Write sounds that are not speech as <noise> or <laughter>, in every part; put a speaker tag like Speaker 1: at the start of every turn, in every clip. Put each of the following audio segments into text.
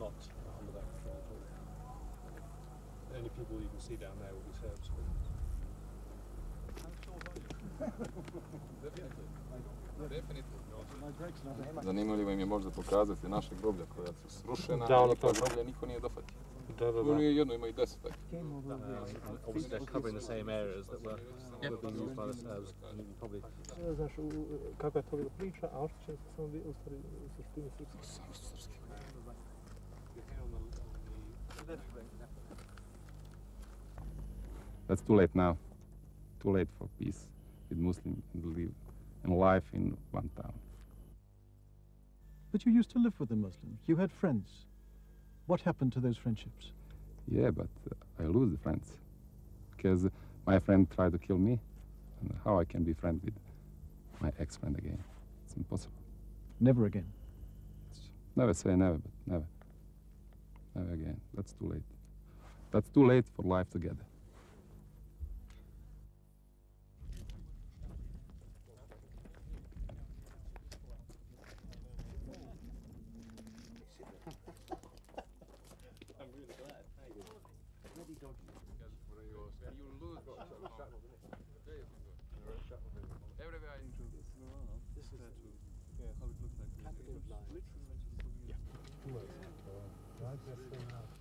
Speaker 1: not under their control at all. The people you can see down there will be Serbs.
Speaker 2: Zanimljivo im je možda pokazati naše groblja koja su srušena,
Speaker 1: da,
Speaker 2: ali
Speaker 1: koja
Speaker 2: groblja niko nije dofatio.
Speaker 1: Da, da, da.
Speaker 2: Nije jedno, ima i deset
Speaker 1: takih. Uh, obviously they're covering the same areas that were, yep. were being used by the Serbs. Probably.
Speaker 3: Znaš, kakva je to bila priča, a oštećeni su samo u stvari u suštini srpski.
Speaker 2: Samo srpski.
Speaker 4: That's too late now. Too late for peace with Muslims and live and life in one town.
Speaker 5: But you used to live with the Muslims. You had friends. What happened to those friendships?
Speaker 4: Yeah, but uh, I lose the friends because my friend tried to kill me. And how I can be friend with my ex-friend again? It's impossible.
Speaker 5: Never again.
Speaker 4: Never say never, but never. That's too late. That's too late for life together. <laughs>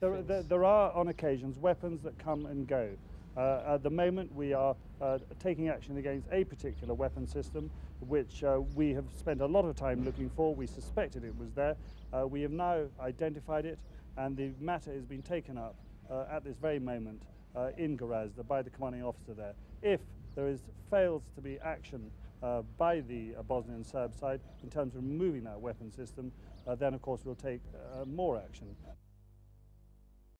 Speaker 6: There, there, there are, on occasions, weapons that come and go. Uh, at the moment, we are uh, taking action against a particular weapon system, which uh, we have spent a lot of time looking for. We suspected it was there. Uh, we have now identified it, and the matter has been taken up uh, at this very moment uh, in Gorazde by the commanding officer there. If there is fails to be action by the Bosnian Serb side in terms of removing that weapon system, then of course we'll take more action.